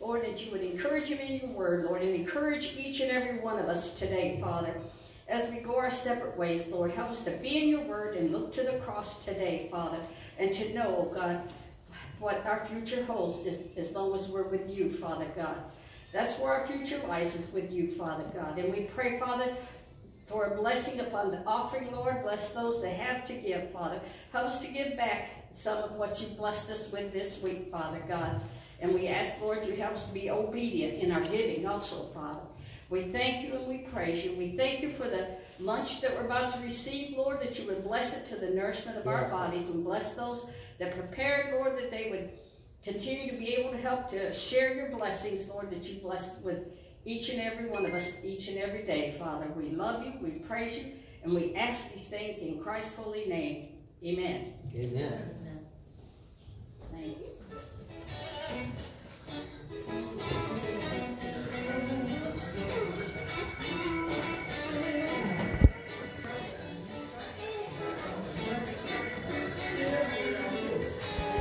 Lord, that you would encourage him in your word, Lord, and encourage each and every one of us today, Father. As we go our separate ways, Lord, help us to be in your word and look to the cross today, Father, and to know, oh God, what our future holds is, as long as we're with you, Father God. That's where our future lies, is with you, Father God. And we pray, Father, for a blessing upon the offering, Lord. Bless those that have to give, Father. Help us to give back some of what you blessed us with this week, Father God. And we ask, Lord, you help us to be obedient in our giving also, Father. We thank you and we praise you. We thank you for the lunch that we're about to receive, Lord, that you would bless it to the nourishment of yes. our bodies and bless those that prepared, Lord, that they would continue to be able to help to share your blessings, Lord, that you bless with each and every one of us each and every day, Father. We love you, we praise you, and we ask these things in Christ's holy name. Amen. Amen. Amen. Thank you.